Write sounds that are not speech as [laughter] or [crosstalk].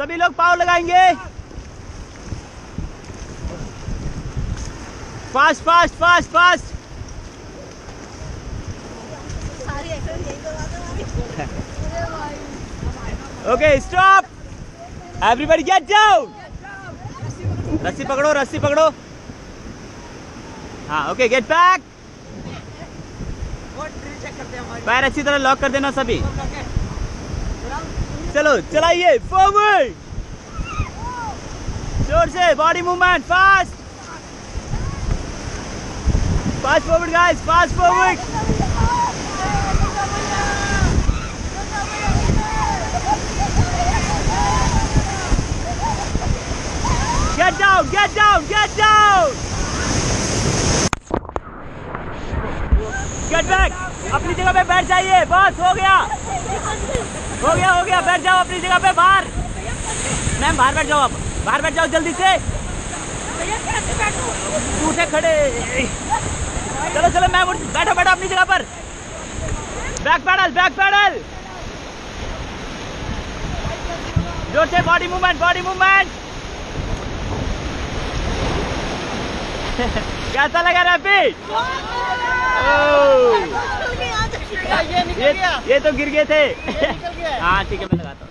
सभी लोग पाव लगाएँगे। Fast fast fast fast. Okay stop everybody get down रस्सी पकड़ो रस्सी पकड़ो। हाँ ओके गेट बैक पैर अच्छी तरह लॉक कर देना सभी। चलो चलाइए फॉरवर्ड ज़ोर से body movement fast fast forward guys fast forward Get down, get down, get down! Get back! अपनी जगह पे बैठ जाइए बस हो गया हो गया हो गया बैठ जाओ अपनी जगह पे बाहर। मैम बाहर बैठ जाओ आप। बाहर बैठ जाओ जल्दी से। उठे खड़े। चलो चलो मैम बैठो बैठो अपनी जगह पर। Back paddle back paddle. ज़ोर से बॉडी मूवमेंट बॉडी मूवमेंट। [laughs] कैसा लगा रैपिड? निकल गया ये ये तो गिर गए थे। हाँ ठीक है मैं लगाता हूँ।